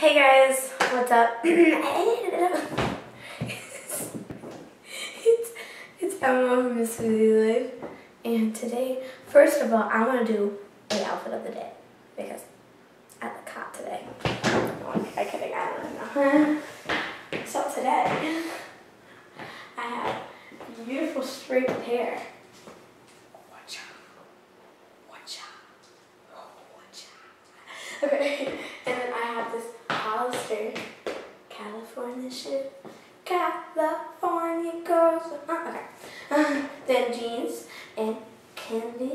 Hey guys, what's up? it's, it's Emma from Miss Sweely Life, and today, first of all, I want to do the outfit of the day because I look hot today. I'm kidding, I don't know. So today, I have beautiful straight hair. Watch out. Watch out. Oh, watch out. Okay, and then I have this Hollister California shit. California girls. Uh, okay. Uh, then jeans and Okay,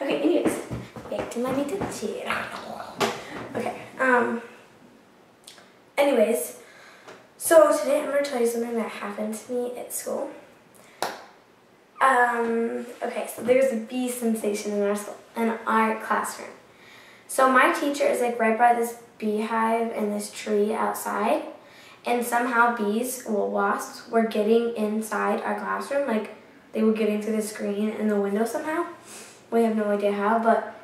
anyways, back to my little chair. Okay, um, anyways, so today I'm going to tell you something that happened to me at school. Um, okay, so there's a bee sensation in our school, in our classroom. So my teacher is like right by this beehive and this tree outside, and somehow bees, well wasps, were getting inside our classroom, like they were getting through the screen and the window somehow. We have no idea how, but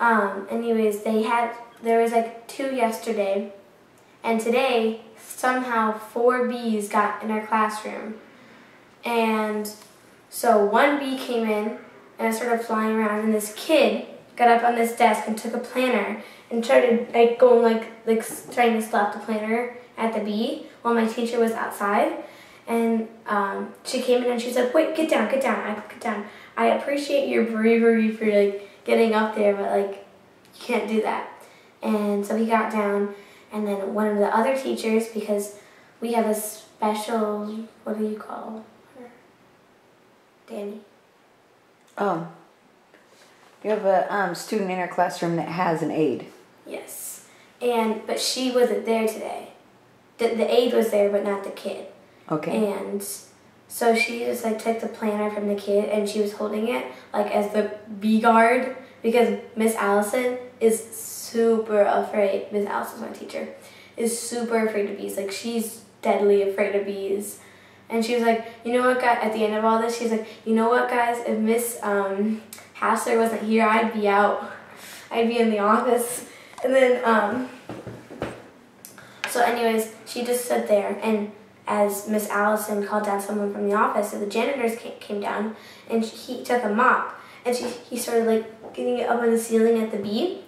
um, anyways, they had, there was like two yesterday, and today somehow four bees got in our classroom. And so one bee came in and started flying around, and this kid got up on this desk and took a planner and started like going like like trying to slap the planner at the bee while my teacher was outside. And um, she came in and she's like, "Wait, get down, get down, I get down. I appreciate your bravery for like getting up there, but like you can't do that." And so he got down, and then one of the other teachers, because we have a special, what do you call her? Danny. Um, you have a um, student in our classroom that has an aide. Yes. And but she wasn't there today. The the aide was there but not the kid. Okay. And so she just like took the planner from the kid and she was holding it like as the bee guard because Miss Allison is super afraid. Miss Allison's my teacher. Is super afraid of bees. Like she's deadly afraid of bees. And she was like, you know what, guys, At the end of all this, she's like, you know what, guys? If Miss um, Hassler wasn't here, I'd be out. I'd be in the office. And then, um, so anyways, she just stood there, and as Miss Allison called down someone from the office, so the janitors came, down, and he took a mop, and she, he started like getting it up on the ceiling at the bee,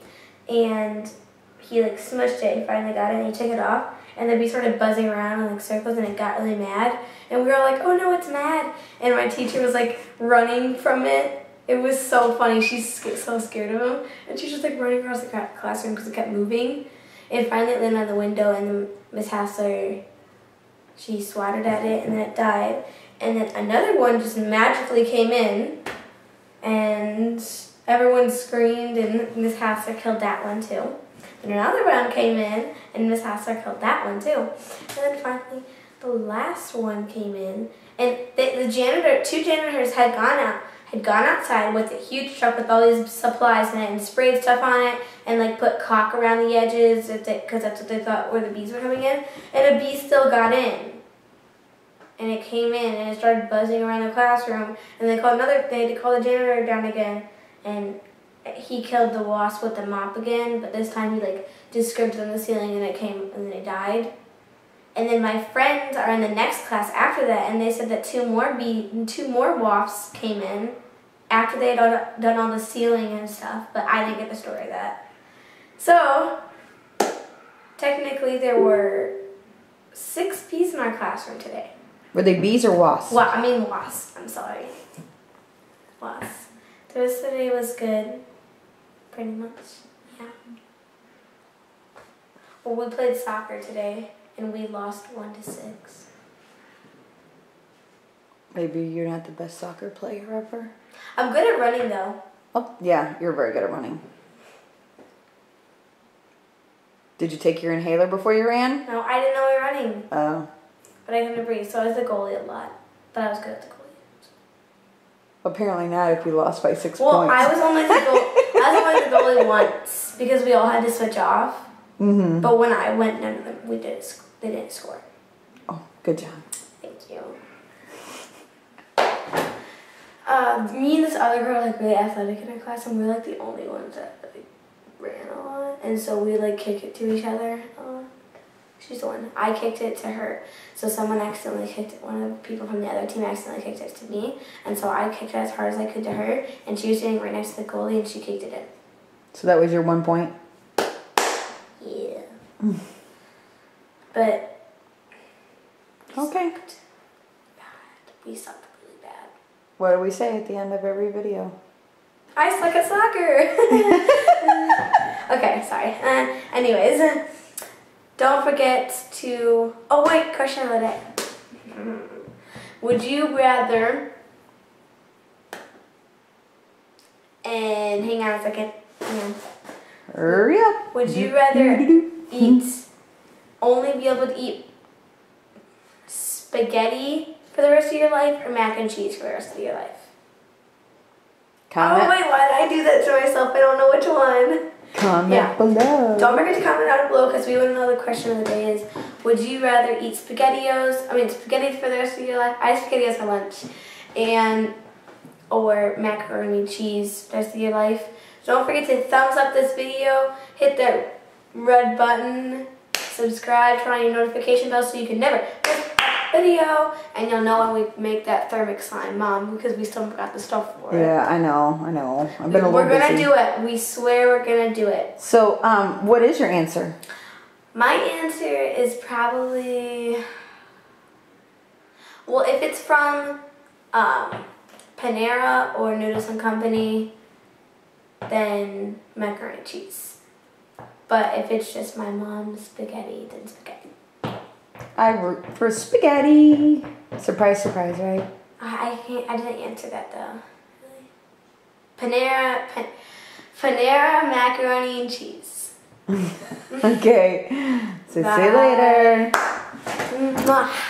and he like smushed it. He finally got it, and he took it off, and the bee started buzzing around in like circles, and it got really mad, and we were all like, "Oh no, it's mad!" And my teacher was like running from it. It was so funny. She's so scared of him, and she's just like running across the classroom because it kept moving. And finally, landed on the window, and Miss Hassler, she swatted at it, and then it died. And then another one just magically came in, and everyone screamed, and Miss Hassler killed that one too. And another one came in, and Miss Hassler killed that one too. And then finally, the last one came in, and the, the janitor, two janitors had gone out, had gone outside with a huge truck with all these supplies in it, and sprayed stuff on it, and like put caulk around the edges, because that's what they thought where the bees were coming in. And a bee still got in, and it came in, and it started buzzing around the classroom. And they called another, they had to call the janitor down again, and he killed the wasp with the mop again, but this time he like just scraped on the ceiling and it came and then it died. And then my friends are in the next class after that, and they said that two more bee, two more wasps came in after they had all, done all the ceiling and stuff. But I didn't get the story of that. So technically, there were six bees in our classroom today. Were they bees or wasps? Well, I mean wasps. I'm sorry, wasps. The rest of the day was good, pretty much. Yeah. Well, we played soccer today, and we lost one to six. Maybe you're not the best soccer player ever. I'm good at running though. Oh, yeah, you're very good at running. Did you take your inhaler before you ran? No, I didn't know we were running, Oh. but I couldn't breathe, so I was the goalie a lot. But I was good at the goalie. Apparently not if we lost by six Well, points. I was only the goal. I was only the goalie once because we all had to switch off. mm-hmm. But when I went, none of them we did. They didn't score. Oh, good job. Thank you. uh, me and this other girl are like really athletic in our class, and we're like the only ones that like ran a lot, and so we like kick it to each other. Uh, she's the one. I kicked it to her, so someone accidentally kicked it. One of the people from the other team accidentally kicked it to me, and so I kicked it as hard as I could to her, and she was standing right next to the goalie, and she kicked it in. So that was your one point. Yeah. But Okay. sucked bad. We sucked really bad. What do we say at the end of every video? I suck at soccer. okay, sorry. Uh, anyways, don't forget to. Oh wait, question of the day. Would you rather? And hang on a second. Hang on. Hurry up. Would you rather eat only be able to eat spaghetti for the rest of your life or mac and cheese for the rest of your life? Comment. Oh wait, why did I do that to myself? I don't know which one. Comment Yeah. below. Don't forget to comment down below because we want to know the question of the day is Would you rather eat SpaghettiOs, I mean spaghetti for the rest of your life? I had SpaghettiOs for lunch. And, or macaroni cheese the rest of your life. Don't forget to thumbs up this video, hit that red button, subscribe, turn on your notification bell so you can never miss a video. And you'll know when we make that thermic slime, Mom, because we still got the stuff for it. Yeah, I know, I know. I've been a little We're gonna busy. do it. We swear we're gonna do it. So, um, what is your answer? My answer is probably well, if it's from um, Panera or Noodles and Company, then macaroni and cheese. But if it's just my mom's spaghetti, then spaghetti. I root for spaghetti. Surprise, surprise, right? I, I can't. I didn't answer that though. Really. Panera, pan, Panera macaroni and cheese. okay. So see you later. Mm, mwah.